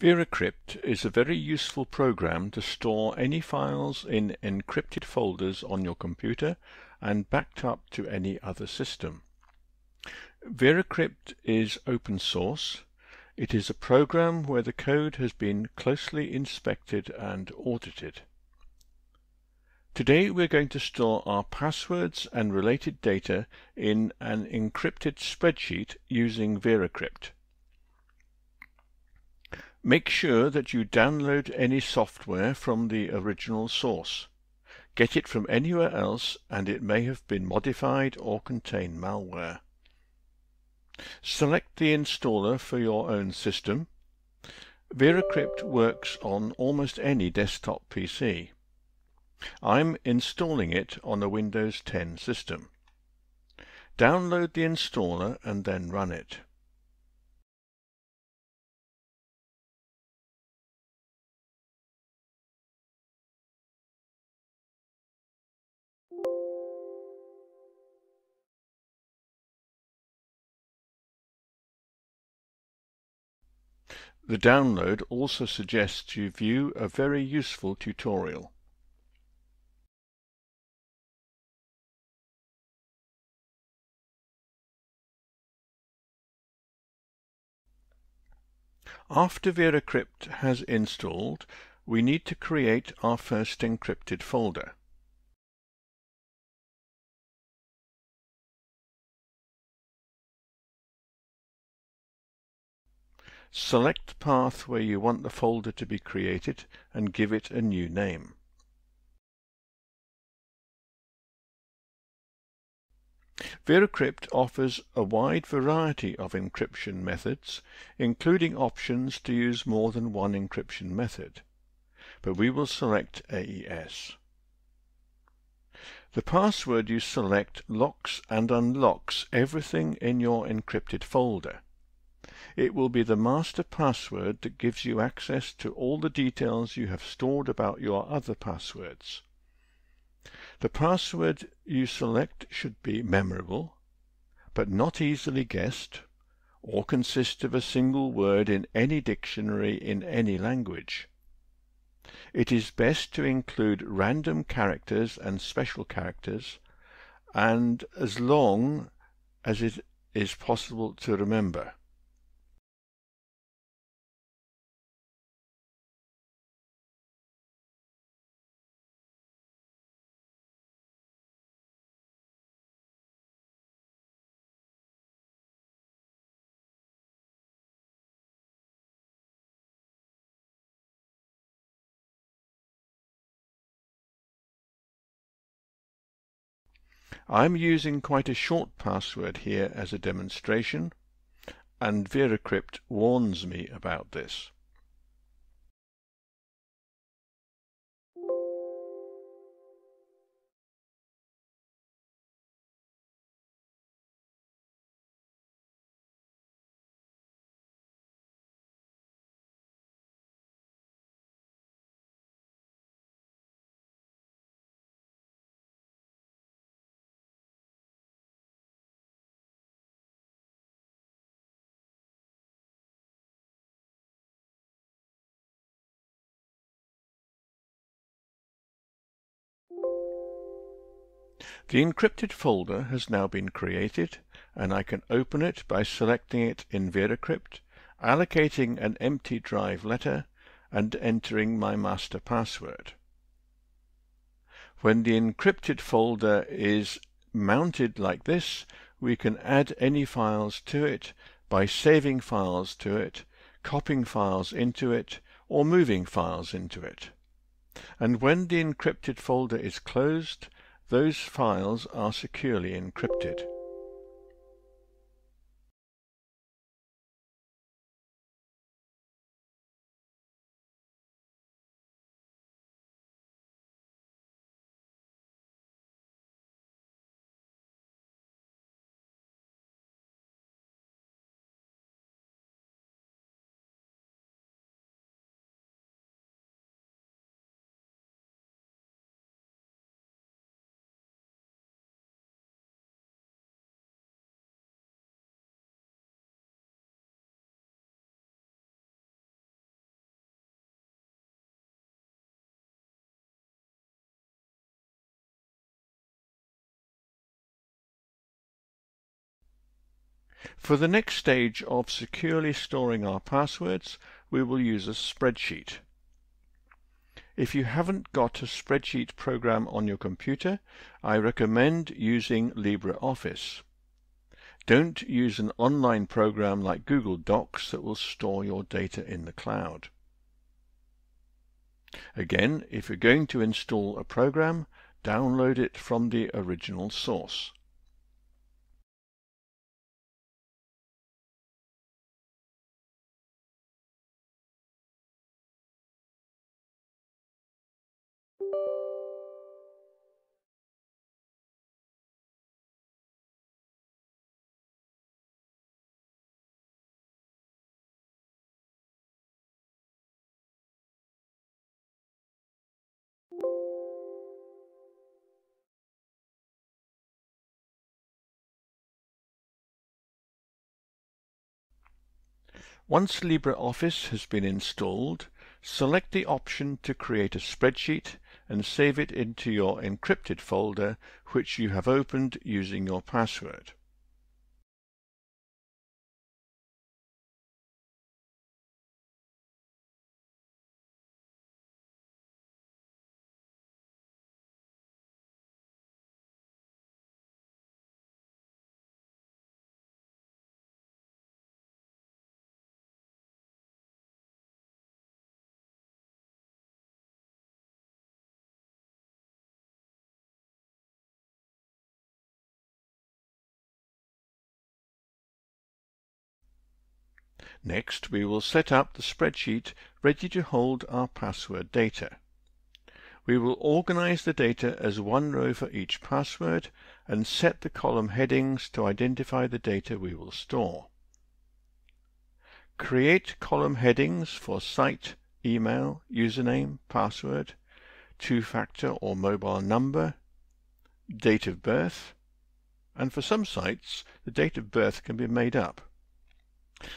VeraCrypt is a very useful program to store any files in encrypted folders on your computer and backed up to any other system. VeraCrypt is open source. It is a program where the code has been closely inspected and audited. Today we're going to store our passwords and related data in an encrypted spreadsheet using VeraCrypt. Make sure that you download any software from the original source. Get it from anywhere else and it may have been modified or contain malware. Select the installer for your own system. VeraCrypt works on almost any desktop PC. I'm installing it on a Windows 10 system. Download the installer and then run it. The download also suggests you view a very useful tutorial. After VeraCrypt has installed, we need to create our first encrypted folder. Select the path where you want the folder to be created and give it a new name. VeraCrypt offers a wide variety of encryption methods, including options to use more than one encryption method, but we will select AES. The password you select locks and unlocks everything in your encrypted folder. It will be the master password that gives you access to all the details you have stored about your other passwords. The password you select should be memorable, but not easily guessed, or consist of a single word in any dictionary in any language. It is best to include random characters and special characters, and as long as it is possible to remember. I'm using quite a short password here as a demonstration, and VeraCrypt warns me about this. The encrypted folder has now been created and I can open it by selecting it in VeraCrypt, allocating an empty drive letter and entering my master password. When the encrypted folder is mounted like this, we can add any files to it by saving files to it, copying files into it, or moving files into it. And when the encrypted folder is closed, those files are securely encrypted. For the next stage of securely storing our passwords, we will use a spreadsheet. If you haven't got a spreadsheet program on your computer, I recommend using LibreOffice. Don't use an online program like Google Docs that will store your data in the cloud. Again, if you're going to install a program, download it from the original source. Once LibreOffice has been installed, select the option to create a spreadsheet and save it into your encrypted folder which you have opened using your password. Next, we will set up the spreadsheet ready to hold our password data. We will organize the data as one row for each password and set the column headings to identify the data we will store. Create column headings for site, email, username, password, two-factor or mobile number, date of birth, and for some sites the date of birth can be made up.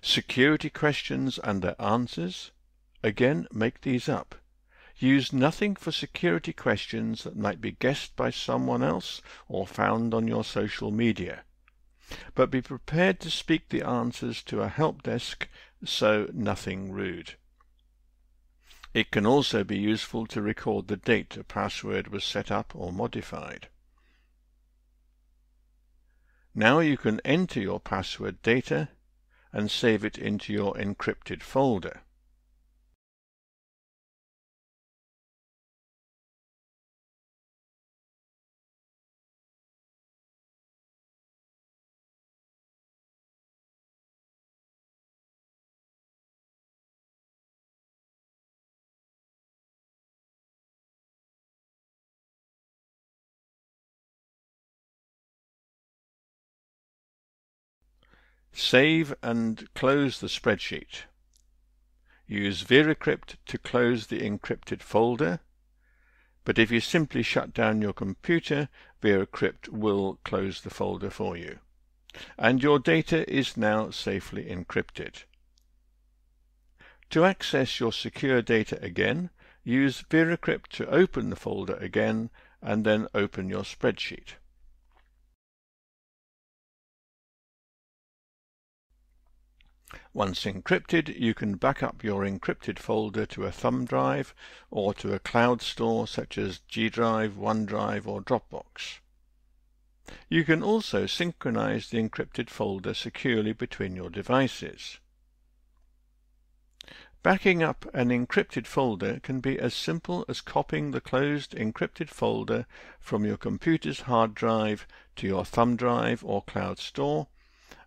Security questions and their answers. Again, make these up. Use nothing for security questions that might be guessed by someone else or found on your social media. But be prepared to speak the answers to a help desk, so nothing rude. It can also be useful to record the date a password was set up or modified. Now you can enter your password data and save it into your encrypted folder. Save and close the spreadsheet. Use VeraCrypt to close the encrypted folder, but if you simply shut down your computer, VeraCrypt will close the folder for you. And your data is now safely encrypted. To access your secure data again, use VeraCrypt to open the folder again and then open your spreadsheet. Once encrypted, you can back up your encrypted folder to a thumb drive or to a cloud store such as G Drive, OneDrive or Dropbox. You can also synchronize the encrypted folder securely between your devices. Backing up an encrypted folder can be as simple as copying the closed encrypted folder from your computer's hard drive to your thumb drive or cloud store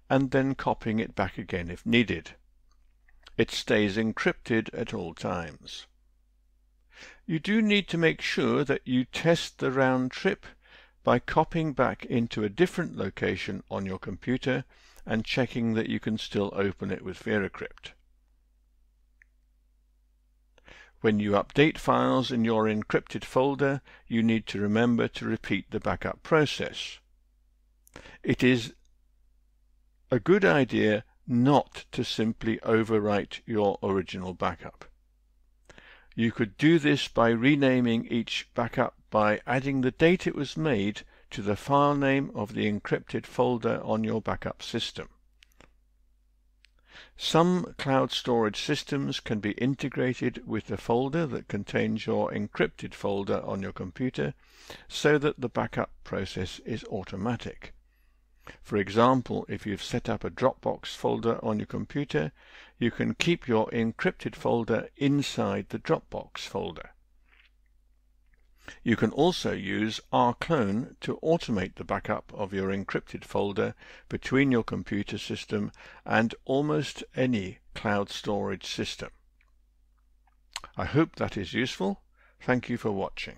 and then copying it back again if needed. It stays encrypted at all times. You do need to make sure that you test the round trip by copying back into a different location on your computer and checking that you can still open it with VeraCrypt. When you update files in your encrypted folder, you need to remember to repeat the backup process. It is a good idea not to simply overwrite your original backup. You could do this by renaming each backup by adding the date it was made to the file name of the encrypted folder on your backup system. Some cloud storage systems can be integrated with the folder that contains your encrypted folder on your computer so that the backup process is automatic. For example, if you've set up a Dropbox folder on your computer, you can keep your encrypted folder inside the Dropbox folder. You can also use rclone to automate the backup of your encrypted folder between your computer system and almost any cloud storage system. I hope that is useful. Thank you for watching.